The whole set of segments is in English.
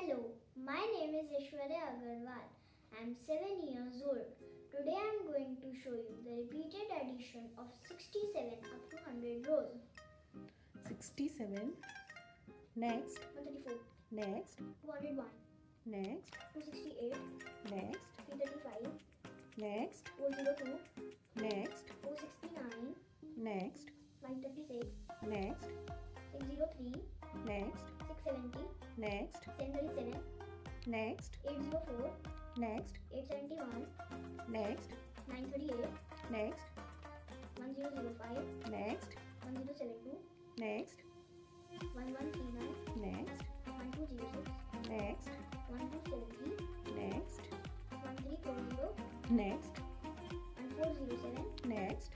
Hello, my name is Aishwarya Agarwal. I am 7 years old. Today I am going to show you the repeated addition of 67 up to 100 rows. 67 next. 134, next. 201, next. 268, next. 335, next. 402, next. 469, next. 536, next. 603, next. 670, next. 737, next. 804, next. 871, next. 938, next. 1005, next. 1072, next. 1139, next. 1206, next. 1270, next. 1340, next. 1407, next.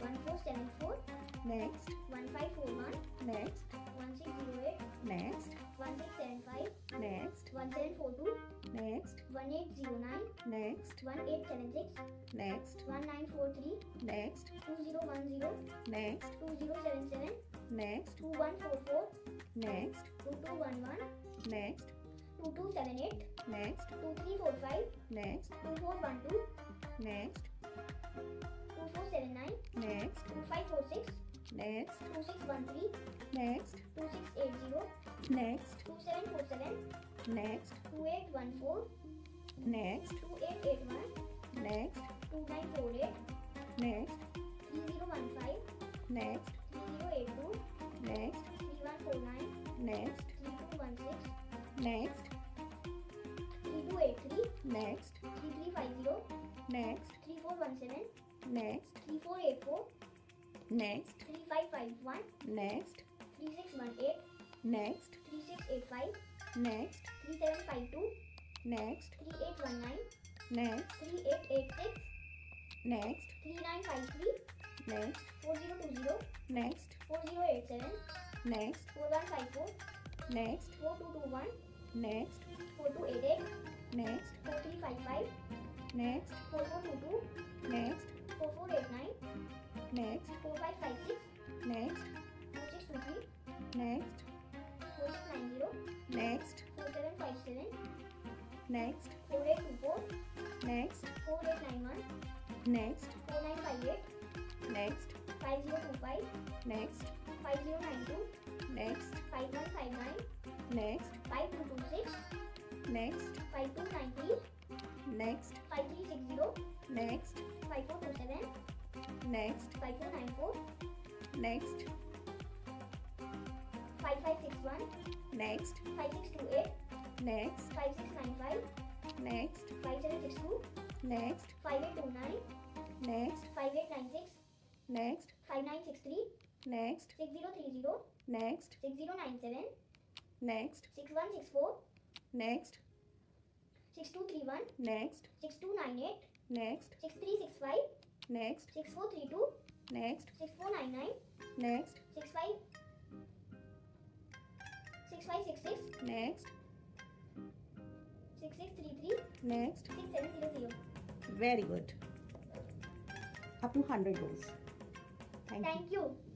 1474, next. 1541, next 1608, next 1675, next 1742, next 1809, next 1876, next 1943, next 2010, next 2077, next 2144, next 2211, next 2278, next 2345, next 2412, next 2479, next 2546, next 2613, next 2680, next 2747, next 2814, next 2881, next 2948, next 3015, next 3082, next 3149, next 3216, next 3283, next 3350, next 3417, next 3484, next 3551, next 3618, next 3685, next. 3752, next. 3819, next. 3886, next. 3953, next. 4020, next. 4087, next. 4154, next. 4221, next. 4288, next. 4355, next. 4422, next. 4489, next. 4556, next 4824, next 4891, next 4958, next 5025, next 5092, next 5159, next 5226, next 5290, next 5360, next 5427, next 5494, next 5561, next 5628, next. 5695, next. 5762, next. 5829, next. 5896, next. 5963, next. 6030, next. 6097, next. 6164, next. 6231, next. 6298, next. 6365, next. 6432, next. 6499, next. 65 6566, next 6633, next 6700. very good up to 100 goals thank thank you you.